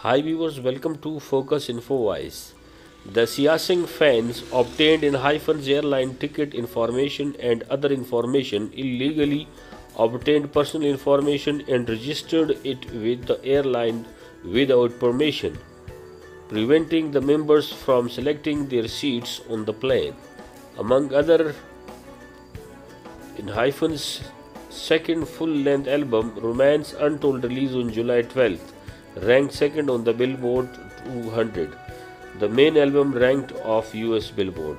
Hi viewers, welcome to Focus Info Voice. The sasaeng fans obtained ENHYPEN's airline ticket information and other information illegally obtained personal information and registered it with the airline without permission, preventing the members from selecting their seats on the plane. Among other ENHYPEN's second full-length album, Romance Untold, released on July 12th, ranked second on the Billboard 200. The main album ranked off US Billboard.